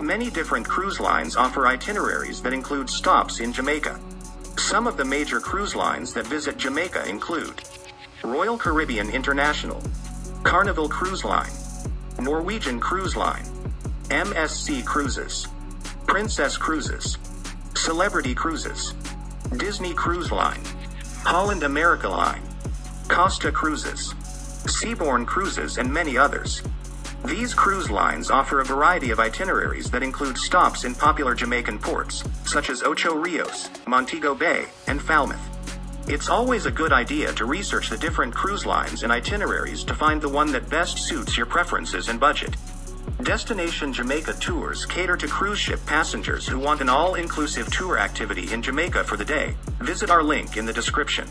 Many different cruise lines offer itineraries that include stops in Jamaica. Some of the major cruise lines that visit Jamaica include Royal Caribbean International, Carnival Cruise Line, Norwegian Cruise Line, MSC Cruises, Princess Cruises, Celebrity Cruises, Disney Cruise Line, Holland America Line, Costa Cruises, Seabourn Cruises, and many others. These cruise lines offer a variety of itineraries that include stops in popular Jamaican ports, such as Ocho Rios, Montego Bay, and Falmouth. It's always a good idea to research the different cruise lines and itineraries to find the one that best suits your preferences and budget. Destination Jamaica tours cater to cruise ship passengers who want an all inclusive tour activity in Jamaica for the day. Visit our link in the description.